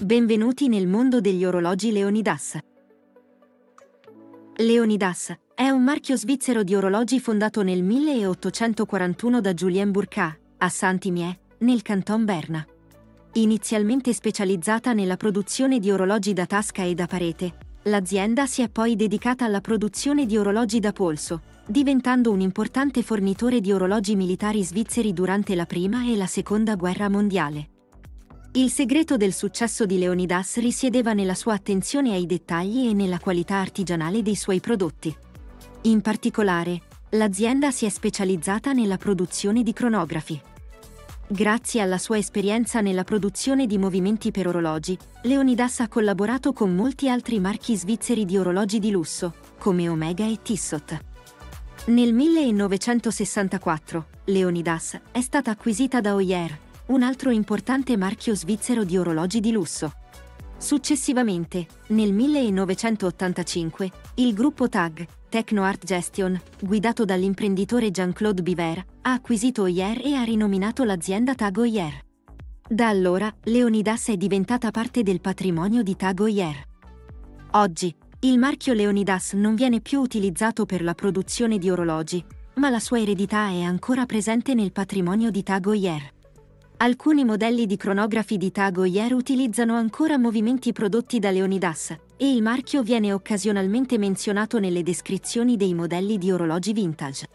Benvenuti nel mondo degli orologi Leonidas. Leonidas è un marchio svizzero di orologi fondato nel 1841 da Julien Bourcat, a Saint-Imier, nel canton Berna. Inizialmente specializzata nella produzione di orologi da tasca e da parete, l'azienda si è poi dedicata alla produzione di orologi da polso, diventando un importante fornitore di orologi militari svizzeri durante la Prima e la Seconda Guerra Mondiale. Il segreto del successo di Leonidas risiedeva nella sua attenzione ai dettagli e nella qualità artigianale dei suoi prodotti. In particolare, l'azienda si è specializzata nella produzione di cronografi. Grazie alla sua esperienza nella produzione di movimenti per orologi, Leonidas ha collaborato con molti altri marchi svizzeri di orologi di lusso, come Omega e Tissot. Nel 1964, Leonidas è stata acquisita da Oyer, un altro importante marchio svizzero di orologi di lusso. Successivamente, nel 1985, il gruppo TAG, Techno Art Gestion, guidato dall'imprenditore Jean-Claude Biver, ha acquisito Oyer e ha rinominato l'azienda TAG Oyer. Da allora, Leonidas è diventata parte del patrimonio di TAG Oyer. Oggi, il marchio Leonidas non viene più utilizzato per la produzione di orologi, ma la sua eredità è ancora presente nel patrimonio di TAG Oyer. Alcuni modelli di cronografi di Tag Heuer utilizzano ancora movimenti prodotti da Leonidas e il marchio viene occasionalmente menzionato nelle descrizioni dei modelli di orologi vintage.